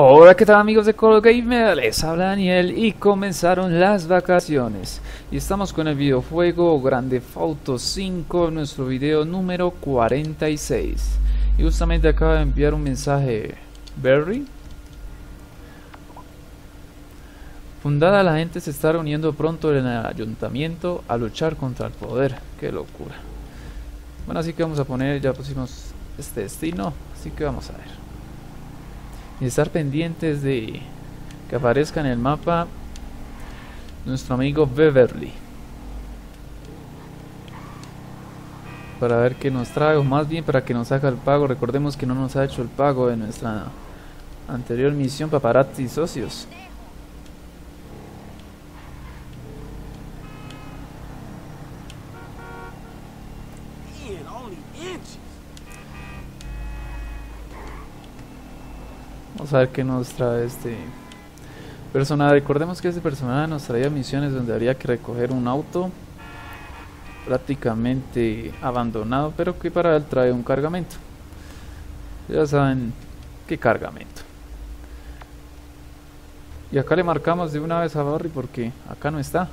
Hola, ¿qué tal amigos de Call Gamer? Les habla Daniel y comenzaron las vacaciones. Y estamos con el videojuego Grande Auto 5, nuestro video número 46. Y justamente acaba de enviar un mensaje Berry. Fundada la gente se está reuniendo pronto en el ayuntamiento a luchar contra el poder. Qué locura. Bueno, así que vamos a poner, ya pusimos este destino, así que vamos a ver y estar pendientes de que aparezca en el mapa nuestro amigo Beverly. Para ver qué nos trae o más bien para que nos haga el pago. Recordemos que no nos ha hecho el pago de nuestra anterior misión paparazzi socios Vamos a ver qué nos trae este personaje. Recordemos que este personaje nos traía misiones donde habría que recoger un auto prácticamente abandonado, pero que para él trae un cargamento. Ya saben qué cargamento. Y acá le marcamos de una vez a Barry porque acá no está.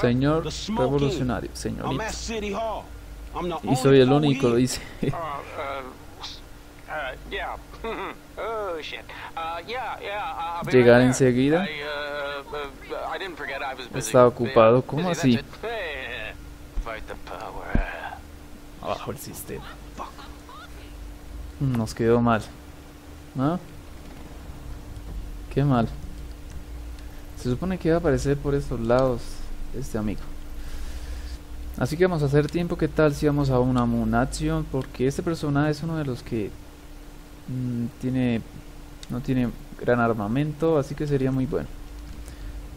Señor revolucionario, señorita. Y soy el único, lo dice. Uh, uh, Oh, uh, Llegar enseguida. Uh, Está ocupado. ¿Cómo así? Abajo el sistema. Nos quedó mal. ¿No? Qué mal. Se supone que iba a aparecer por estos lados este amigo. Así que vamos a hacer tiempo. ¿Qué tal si vamos a una Moon Porque este personaje es uno de los que Mm, tiene no tiene gran armamento, así que sería muy bueno.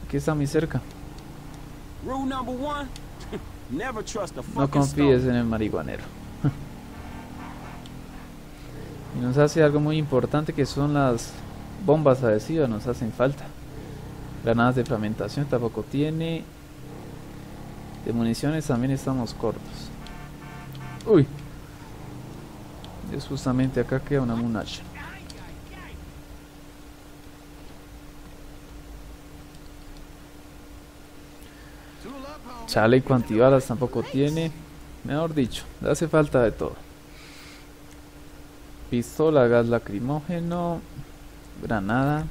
Aquí está muy cerca. No confíes en el marihuanero. y nos hace algo muy importante que son las bombas adhesivas, nos hacen falta. Granadas de fragmentación tampoco tiene. De municiones también estamos cortos. Uy, es justamente acá queda una munacha. Chale y antibalas tampoco tiene. Mejor dicho, le hace falta de todo. Pistola, gas lacrimógeno, granada.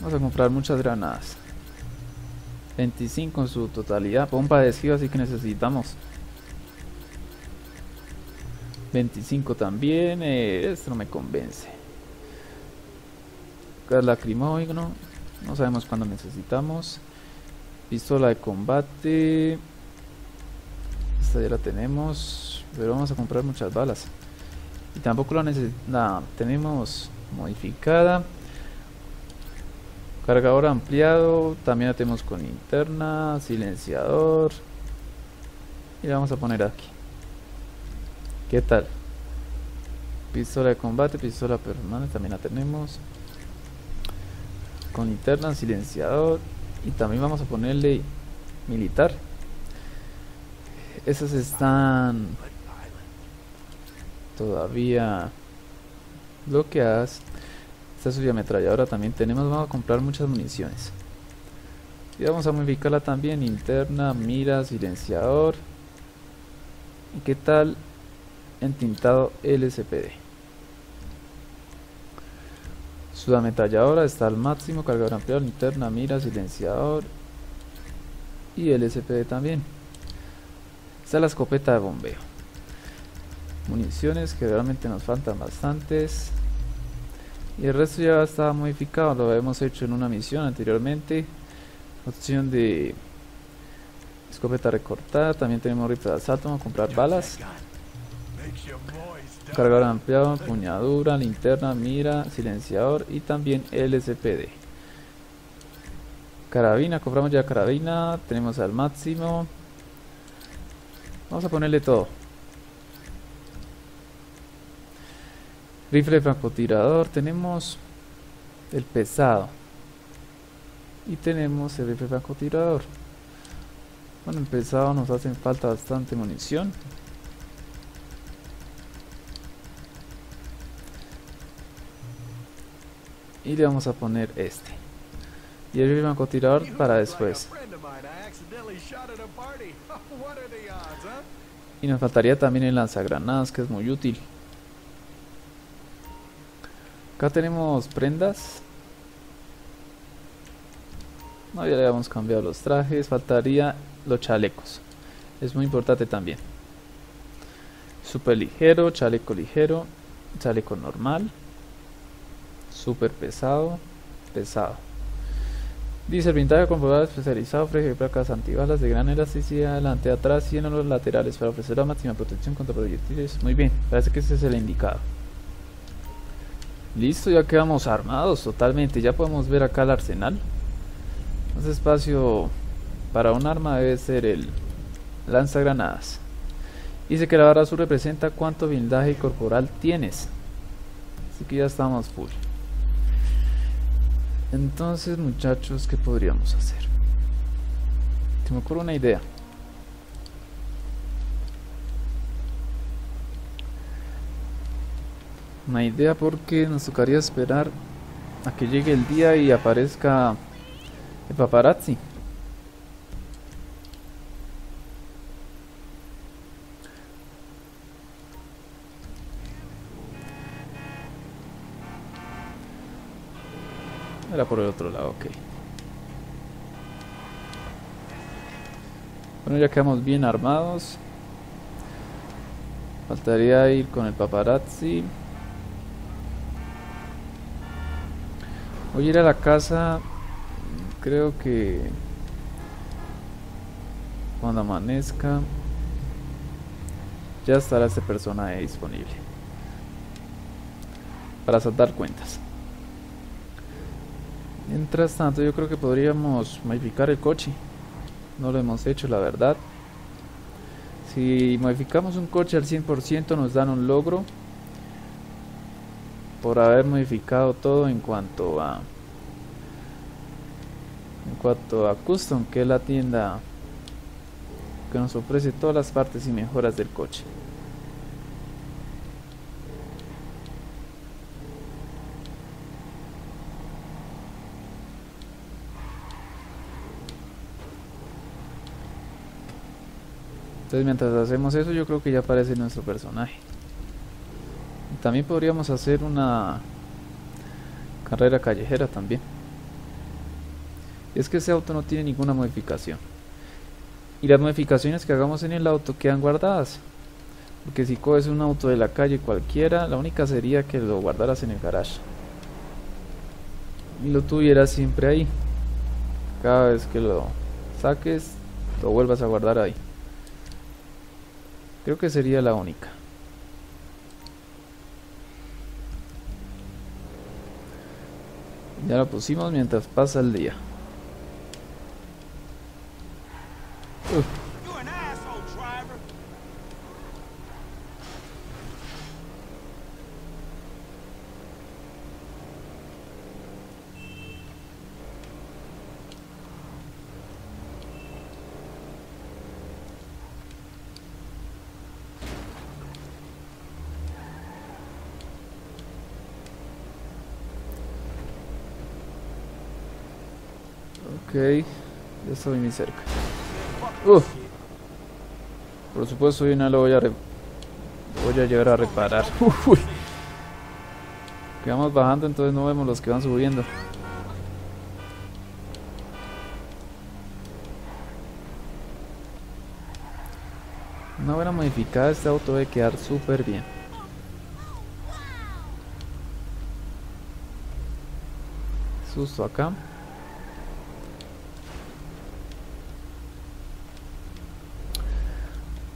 Vamos a comprar muchas granadas. 25 en su totalidad. Pompa adhesiva, así que necesitamos 25 también. Eh, esto no me convence. Gas lacrimógeno. No sabemos cuándo necesitamos. Pistola de combate. Esta ya la tenemos. Pero vamos a comprar muchas balas. Y tampoco la, la tenemos modificada. Cargador ampliado. También la tenemos con linterna. Silenciador. Y la vamos a poner aquí. ¿Qué tal? Pistola de combate, pistola permanente, también la tenemos. Con linterna, silenciador. Y también vamos a ponerle militar. Esas están todavía bloqueadas. Esta suya ametralladora también tenemos. Vamos a comprar muchas municiones. Y vamos a modificarla también. Interna, mira, silenciador. ¿Y qué tal entintado LSPD. Su ametralladora está al máximo, cargador ampliado, linterna, mira, silenciador y LSPD también. Está la escopeta de bombeo. Municiones que realmente nos faltan bastantes. Y el resto ya está modificado, lo habíamos hecho en una misión anteriormente. Opción de escopeta recortada, también tenemos rifle de asalto, vamos a comprar balas. Cargador ampliado, puñadura, linterna, mira, silenciador y también LSPD. Carabina, compramos ya carabina, tenemos al máximo. Vamos a ponerle todo. Rifle francotirador, tenemos el pesado. Y tenemos el rifle francotirador. Bueno, el pesado nos hace falta bastante munición. Y le vamos a poner este. Y el francotirador para después. Y nos faltaría también el lanzagranadas que es muy útil. Acá tenemos prendas. No ya le habíamos cambiado los trajes. Faltaría los chalecos. Es muy importante también. Super ligero chaleco ligero chaleco normal super pesado pesado Dice el blindaje comprobado especializado ofrece placas antibalas de gran elasticidad adelante, atrás y en los laterales para ofrecer la máxima protección contra proyectiles. Muy bien, parece que ese es el indicado. Listo, ya quedamos armados totalmente. Ya podemos ver acá el arsenal. Más espacio para un arma debe ser el lanzagranadas. Dice que la barra azul representa cuánto blindaje corporal tienes. Así que ya estamos full. Entonces, muchachos, ¿qué podríamos hacer? Se me ocurre una idea. Una idea porque nos tocaría esperar a que llegue el día y aparezca el paparazzi. Por el otro lado, ok. Bueno, ya quedamos bien armados. Faltaría ir con el paparazzi. Voy a ir a la casa. Creo que cuando amanezca ya estará este personaje disponible para saltar cuentas. Mientras tanto yo creo que podríamos modificar el coche. No lo hemos hecho la verdad. Si modificamos un coche al 100% nos dan un logro. Por haber modificado todo en cuanto a... En cuanto a Custom, que es la tienda que nos ofrece todas las partes y mejoras del coche. Entonces mientras hacemos eso yo creo que ya aparece nuestro personaje. También podríamos hacer una carrera callejera también. Es que ese auto no tiene ninguna modificación. Y las modificaciones que hagamos en el auto quedan guardadas. Porque si coges un auto de la calle cualquiera, la única sería que lo guardaras en el garage. Y lo tuvieras siempre ahí. Cada vez que lo saques, lo vuelvas a guardar ahí. Creo que sería la única. Ya la pusimos mientras pasa el día. Ok, ya estoy muy cerca. Uf. Por supuesto, yo no lo voy a, voy a llegar a reparar. Uy. Bajando, entonces no vemos los que van subiendo. Una buena modificada, este auto debe quedar súper bien. Susto acá.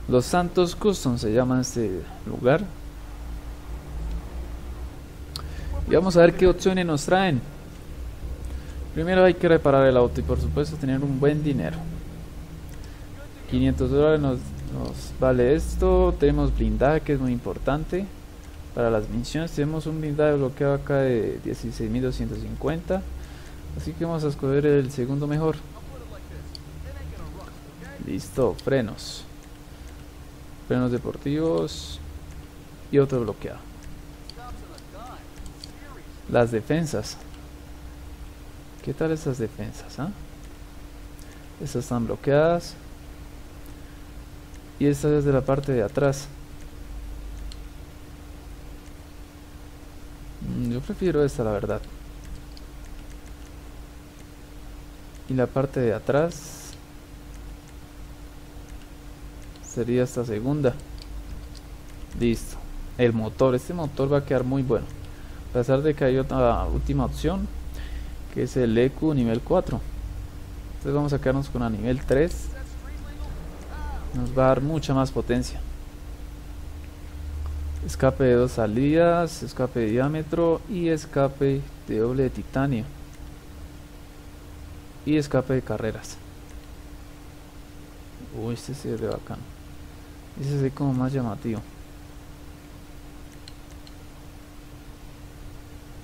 Los Santos Custom se llama este lugar. Y vamos a ver qué opciones nos traen. Primero hay que reparar el auto y por supuesto tener un buen dinero. 500 dólares nos, vale esto. Tenemos blindaje que es muy importante. Para las misiones tenemos un blindaje bloqueado acá de 16.250. Así que vamos a escoger el segundo mejor. Listo, frenos frenos deportivos y otro bloqueado. Las defensas. ¿Qué tal esas defensas? Ah? Estas están bloqueadas. Y esta es de la parte de atrás. Mm, yo prefiero esta, la verdad. Y la parte de atrás sería esta segunda. Listo. El motor. Este motor va a quedar muy bueno. A pesar de que hay otra última opción. Que es el EQ nivel 4. Entonces vamos a quedarnos con a nivel 3. Nos va a dar mucha más potencia. Escape de dos salidas, escape de diámetro y escape de doble de titanio. Y escape de carreras. Uy, este sí es de bacano. Ese es como más llamativo.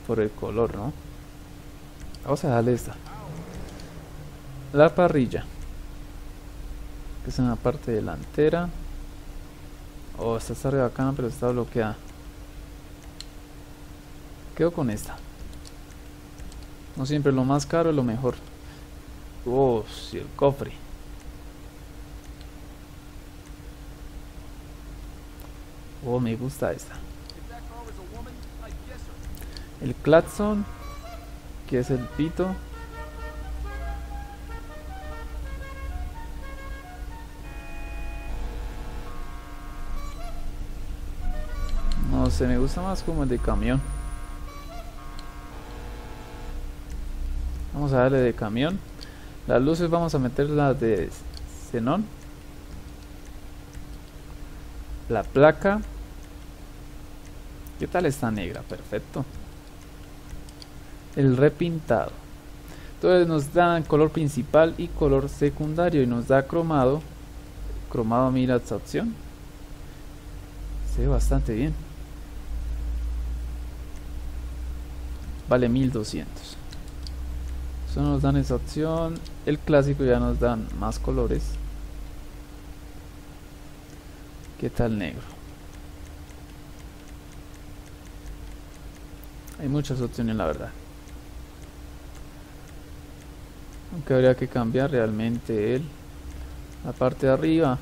Por el color, ¿no? Vamos a darle esta. La parrilla. Que es en la parte delantera. Oh, esta está re bacana, pero está bloqueada. Quedo con esta. No siempre lo más caro es lo mejor. Oh, sí, el cofre. Oh, me gusta esta. El claxon, que es el pito. No sé, me gusta más como el de camión. Vamos a darle de camión. Las luces vamos a meter las de xenón. La placa. ¿Qué tal está negra? Perfecto. El repintado. Entonces nos dan color principal y color secundario y nos da cromado. Cromado, mira esta opción. Se ve bastante bien. Vale 1200. Eso nos dan esa opción. El clásico ya nos dan más colores. ¿Qué tal negro? Hay muchas opciones la verdad. Aunque habría que cambiar realmente el, la parte de arriba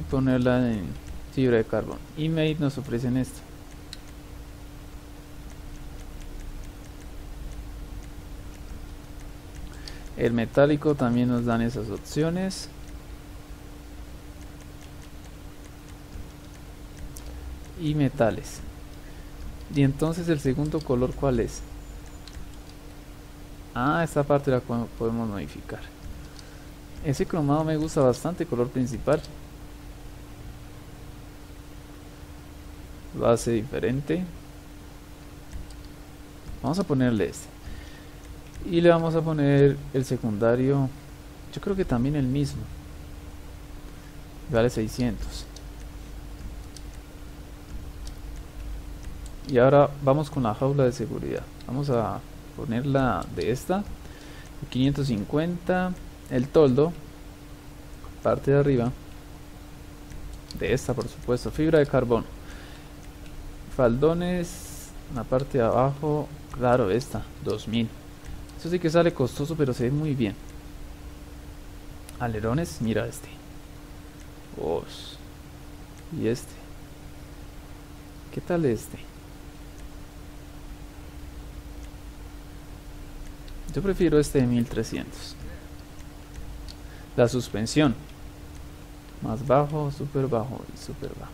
y ponerla en fibra de carbón. Y Made nos ofrecen esto. El metálico también nos dan esas opciones. Y metales. Y entonces el segundo color cuál es? Ah, esta parte la podemos modificar. Ese cromado me gusta bastante, color principal. Lo hace diferente. Vamos a ponerle este y le vamos a poner el secundario yo creo que también el mismo vale 600 y ahora vamos con la jaula de seguridad vamos a ponerla de esta 550 el toldo parte de arriba de esta por supuesto fibra de carbón faldones la parte de abajo claro esta 2000 eso sí que sale costoso, pero se ve muy bien. Alerones, mira este. Y este. ¿Qué tal este? Yo prefiero este de 1300. La suspensión. Más bajo, super bajo y super bajo.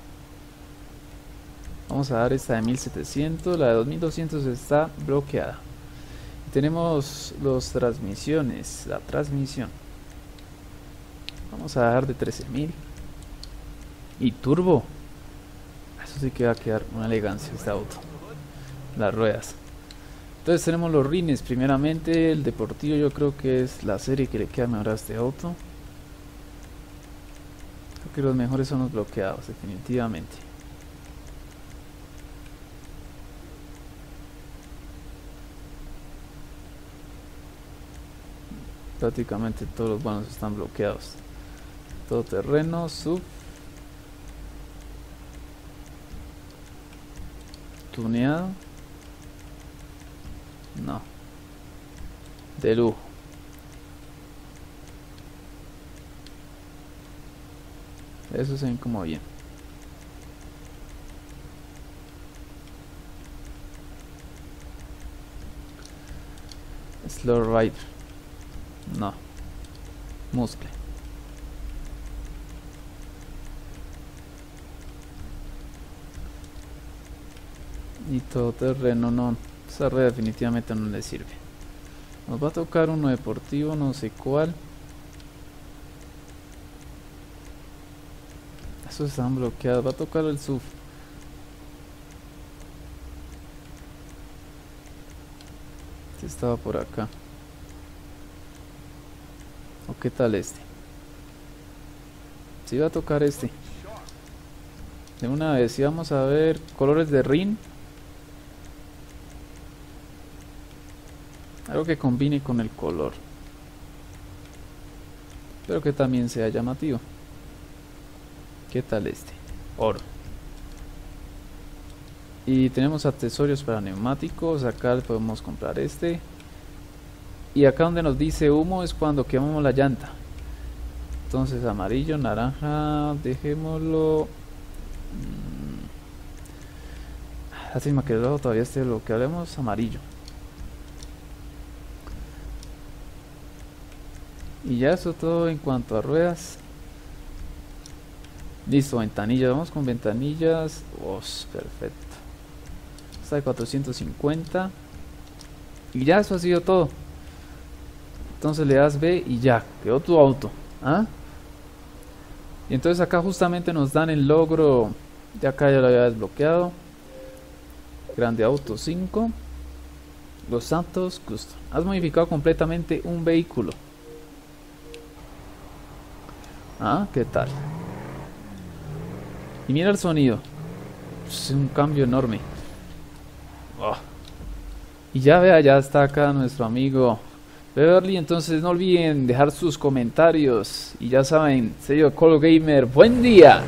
Vamos a dar esta de 1700. La de 2200 está bloqueada tenemos los transmisiones, la transmisión. Vamos a dar de 13.000. Y turbo. Eso sí que va a quedar una elegancia este auto. Las ruedas. Entonces tenemos los rines. Primeramente el deportivo yo creo que es la serie que le queda mejor a este auto. Creo que los mejores son los bloqueados, definitivamente. prácticamente todos los buenos están bloqueados todo terreno sub tuneado no De lujo. Eso se ven como bien. Slow Rider. No. Muscle. Y todo terreno no. Esa red definitivamente no le sirve. Nos va a tocar uno deportivo, no sé cuál. Esos están bloqueados. Va a tocar el sub. Este estaba por acá. ¿O qué tal este? Si va a tocar este. De una vez, y vamos a ver colores de rin. Algo que combine con el color. Pero que también sea llamativo. ¿Qué tal este? Oro. Y tenemos accesorios para neumáticos. Acá podemos comprar este. Y acá donde nos dice humo es cuando quemamos la llanta. Entonces amarillo, naranja, dejémoslo. Lástima que luego todavía esté lo que hablemos amarillo. Y ya eso todo en cuanto a ruedas. Listo, ventanillas. Vamos con ventanillas. Oh, perfecto. Está de 450. Y ya eso ha sido todo. Entonces le das B y ya, quedó tu auto. ¿ah? Y entonces acá justamente nos dan el logro. De acá ya lo había desbloqueado. Grande Auto 5. Los Santos Custom. Has modificado completamente un vehículo. Ah, ¿qué tal? Y mira el sonido. Es un cambio enorme. Oh. Y ya vea, ya está acá nuestro amigo Beverly. Entonces no olviden dejar sus comentarios. Y ya saben, sello Call Gamer. Buen día.